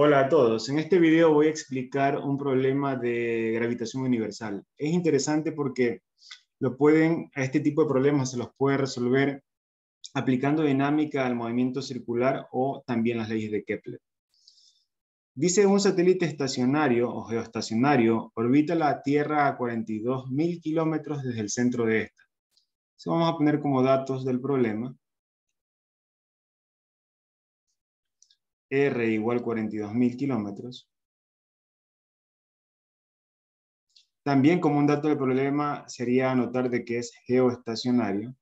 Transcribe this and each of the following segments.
Hola a todos. En este video voy a explicar un problema de gravitación universal. Es interesante porque a este tipo de problemas se los puede resolver aplicando dinámica al movimiento circular o también las leyes de Kepler. Dice un satélite estacionario o geoestacionario orbita la Tierra a 42.000 kilómetros desde el centro de esta. vamos a poner como datos del problema R igual 42.000 kilómetros. También como un dato del problema sería anotar de que es geoestacionario.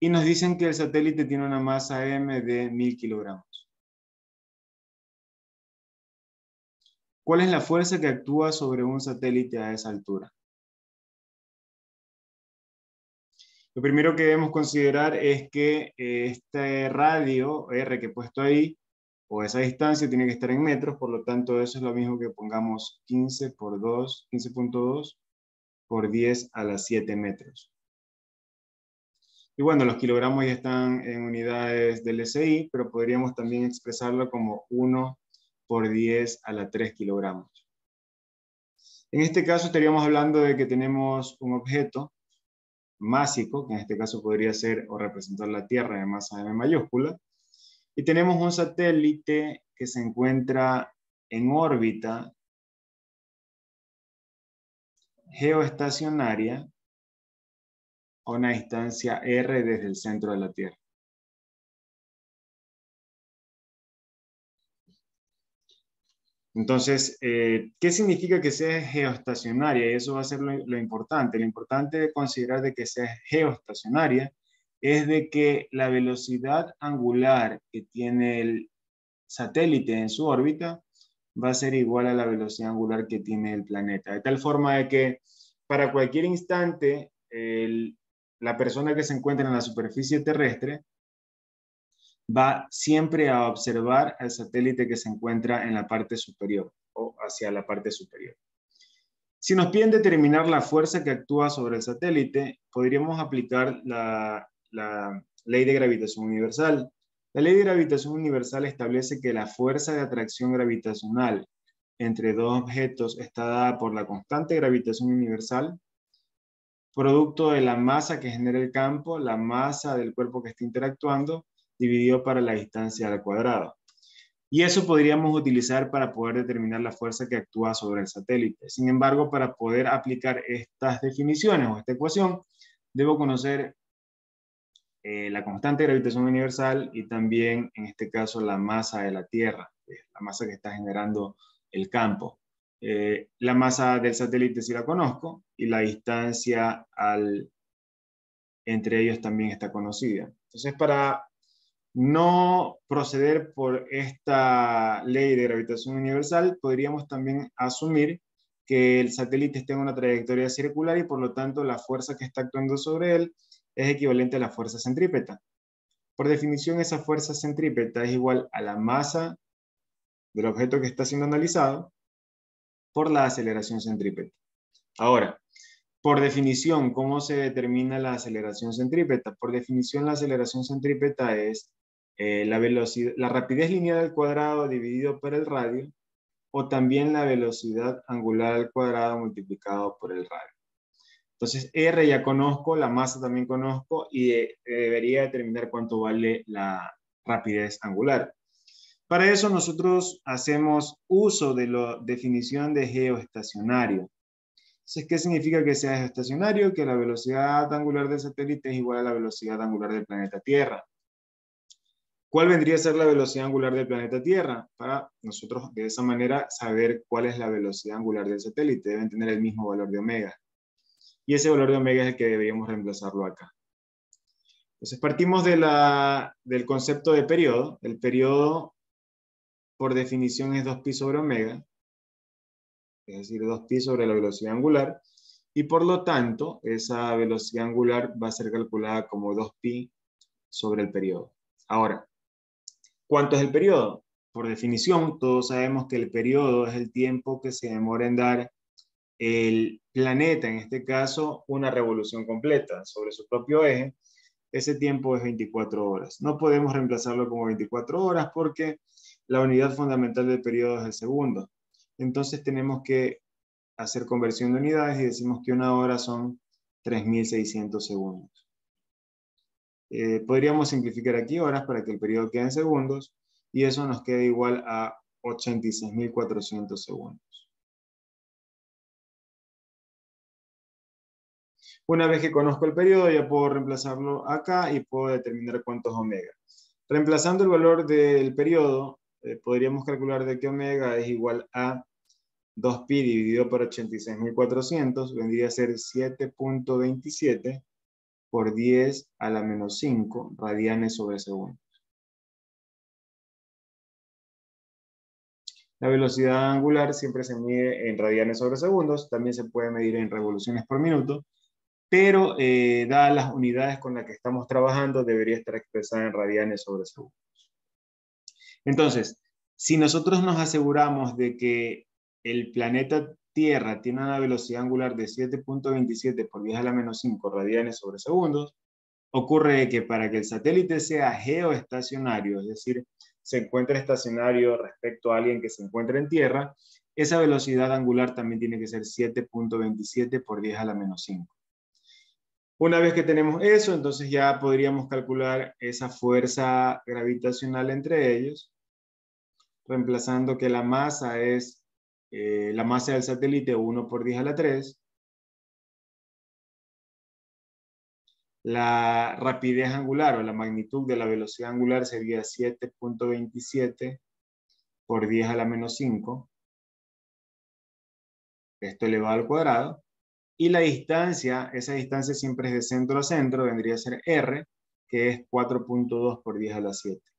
Y nos dicen que el satélite tiene una masa M de 1000 kilogramos. ¿Cuál es la fuerza que actúa sobre un satélite a esa altura? Lo primero que debemos considerar es que este radio R que he puesto ahí, o esa distancia, tiene que estar en metros, por lo tanto eso es lo mismo que pongamos 15 por 2, 15.2 por 10 a las 7 metros. Y bueno, los kilogramos ya están en unidades del SI, pero podríamos también expresarlo como 1 por 10 a la 3 kilogramos. En este caso estaríamos hablando de que tenemos un objeto másico, que en este caso podría ser o representar la Tierra de masa M mayúscula, y tenemos un satélite que se encuentra en órbita geoestacionaria a una distancia r desde el centro de la Tierra. Entonces, eh, ¿qué significa que sea geoestacionaria? Y eso va a ser lo, importante. Lo importante de considerar de que sea geoestacionaria es de que la velocidad angular que tiene el satélite en su órbita va a ser igual a la velocidad angular que tiene el planeta. De tal forma de que para cualquier instante, la persona que se encuentra en la superficie terrestre va siempre a observar al satélite que se encuentra en la parte superior o hacia la parte superior. Si nos piden determinar la fuerza que actúa sobre el satélite, podríamos aplicar la, ley de gravitación universal. La ley de gravitación universal establece que la fuerza de atracción gravitacional entre dos objetos está dada por la constante gravitación universal, producto de la masa que genera el campo, la masa del cuerpo que está interactuando, dividido para la distancia al cuadrado. Y eso podríamos utilizar para poder determinar la fuerza que actúa sobre el satélite. Sin embargo, para poder aplicar estas definiciones o esta ecuación, debo conocer eh, la constante de gravitación universal y también, en este caso, la masa de la Tierra, la masa que está generando el campo. Eh, la masa del satélite sí la conozco y la distancia entre ellos también está conocida. Entonces, para no proceder por esta ley de gravitación universal, podríamos también asumir que el satélite está en una trayectoria circular y por lo tanto la fuerza que está actuando sobre él es equivalente a la fuerza centrípeta. Por definición, esa fuerza centrípeta es igual a la masa del objeto que está siendo analizado por la aceleración centrípeta. Ahora, por definición, ¿cómo se determina la aceleración centrípeta? Por definición, la aceleración centrípeta es eh, la, velocidad, la rapidez lineal al cuadrado dividido por el radio, o también la velocidad angular al cuadrado multiplicado por el radio. Entonces, R ya conozco, la masa también conozco, y eh, debería determinar cuánto vale la rapidez angular. Para eso nosotros hacemos uso de la definición de geoestacionario. Entonces, ¿qué significa que sea geoestacionario? Que la velocidad angular del satélite es igual a la velocidad angular del planeta Tierra. ¿Cuál vendría a ser la velocidad angular del planeta Tierra? Para nosotros de esa manera saber cuál es la velocidad angular del satélite. Deben tener el mismo valor de omega. Y ese valor de omega es el que deberíamos reemplazarlo acá. Entonces partimos de del concepto de periodo. El periodo, por definición, es 2pi sobre omega. Es decir, 2pi sobre la velocidad angular. Y por lo tanto, esa velocidad angular va a ser calculada como 2pi sobre el periodo. Ahora, ¿Cuánto es el periodo? Por definición, todos sabemos que el periodo es el tiempo que se demora en dar el planeta, en este caso, una revolución completa sobre su propio eje. ese tiempo es 24 horas. No podemos reemplazarlo como 24 horas porque la unidad fundamental del periodo es el segundo. Entonces tenemos que hacer conversión de unidades y decimos que una hora son 3.600 segundos. Eh, podríamos simplificar aquí horas para que el periodo quede en segundos y eso nos queda igual a 86.400 segundos. Una vez que conozco el periodo, ya puedo reemplazarlo acá y puedo determinar cuántos omega. Reemplazando el valor del periodo, eh, podríamos calcular de que omega es igual a 2pi dividido por 86.400, vendría a ser 7.27 por 10 a la menos 5 radianes sobre segundo. La velocidad angular siempre se mide en radianes sobre segundos, también se puede medir en revoluciones por minuto, pero eh, dadas las unidades con las que estamos trabajando, debería estar expresada en radianes sobre segundos. Entonces, si nosotros nos aseguramos de que el planeta Tierra tiene una velocidad angular de 7.27 por 10 a la menos 5 radianes sobre segundos, ocurre que para que el satélite sea geoestacionario, es decir, se encuentre estacionario respecto a alguien que se encuentra en Tierra, esa velocidad angular también tiene que ser 7.27 por 10 a la menos 5. Una vez que tenemos eso, entonces ya podríamos calcular esa fuerza gravitacional entre ellos, reemplazando que la masa es eh, la masa del satélite 1 por 10 a la 3, la rapidez angular o la magnitud de la velocidad angular sería 7.27 por 10 a la menos 5, esto elevado al cuadrado, y la distancia, esa distancia siempre es de centro a centro, vendría a ser R, que es 4.2 por 10 a la 7.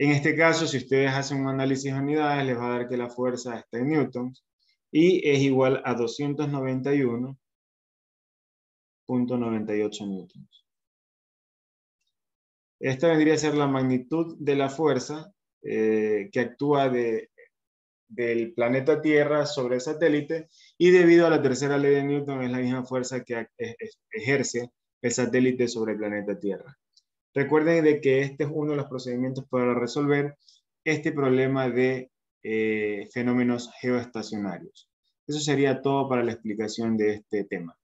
En este caso, si ustedes hacen un análisis de unidades, les va a dar que la fuerza está en newtons y es igual a 291.98 newtons. Esta vendría a ser la magnitud de la fuerza eh, que actúa de del planeta Tierra sobre el satélite y debido a la tercera ley de Newton es la misma fuerza que ejerce el satélite sobre el planeta Tierra. Recuerden de que este es uno de los procedimientos para resolver este problema de eh, fenómenos geoestacionarios. Eso sería todo para la explicación de este tema.